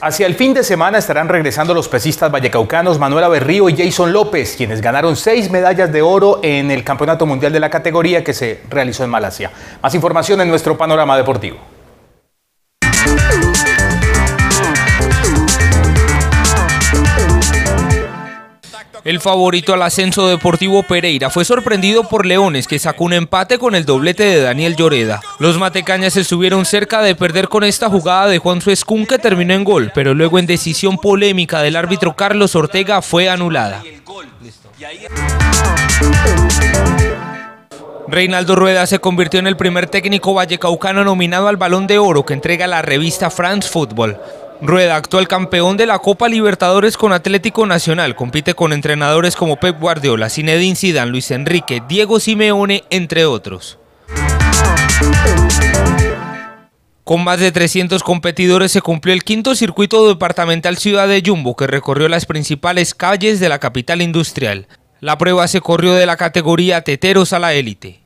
Hacia el fin de semana estarán regresando los pesistas vallecaucanos Manuela Berrío y Jason López, quienes ganaron seis medallas de oro en el Campeonato Mundial de la categoría que se realizó en Malasia. Más información en nuestro panorama deportivo. El favorito al ascenso deportivo Pereira fue sorprendido por Leones, que sacó un empate con el doblete de Daniel Lloreda. Los matecañas estuvieron cerca de perder con esta jugada de Juan Suescún que terminó en gol, pero luego en decisión polémica del árbitro Carlos Ortega fue anulada. Reinaldo Rueda se convirtió en el primer técnico vallecaucano nominado al Balón de Oro que entrega la revista France Football. Rueda, actual campeón de la Copa Libertadores con Atlético Nacional, compite con entrenadores como Pep Guardiola, Zinedine Zidane, Luis Enrique, Diego Simeone, entre otros. Con más de 300 competidores se cumplió el quinto circuito departamental Ciudad de Jumbo que recorrió las principales calles de la capital industrial. La prueba se corrió de la categoría Teteros a la élite.